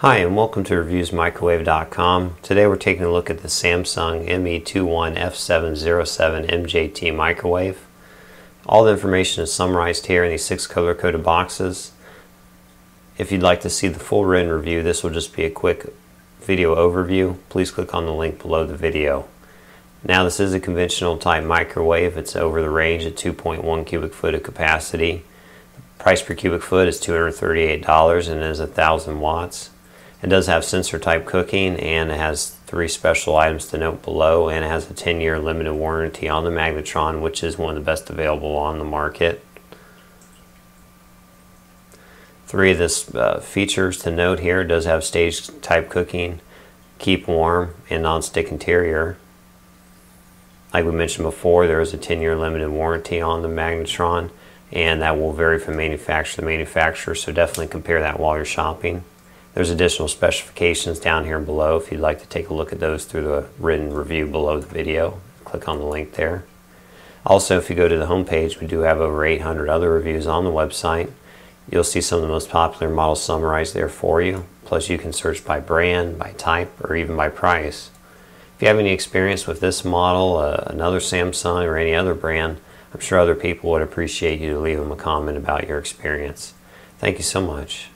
Hi and welcome to reviewsmicrowave.com. Today we're taking a look at the Samsung ME21F707 MJT microwave. All the information is summarized here in these six color coded boxes. If you'd like to see the full written review, this will just be a quick video overview. Please click on the link below the video. Now this is a conventional type microwave. It's over the range at 2.1 cubic foot of capacity. The price per cubic foot is $238 and is 1000 watts. It does have sensor type cooking and it has three special items to note below and it has a 10 year limited warranty on the Magnetron which is one of the best available on the market. Three of the uh, features to note here does have stage type cooking, keep warm, and non-stick interior. Like we mentioned before, there is a 10 year limited warranty on the Magnetron and that will vary from manufacturer to manufacturer so definitely compare that while you're shopping. There's additional specifications down here below if you'd like to take a look at those through the written review below the video. Click on the link there. Also, if you go to the homepage, we do have over 800 other reviews on the website. You'll see some of the most popular models summarized there for you. Plus, you can search by brand, by type, or even by price. If you have any experience with this model, uh, another Samsung, or any other brand, I'm sure other people would appreciate you to leave them a comment about your experience. Thank you so much.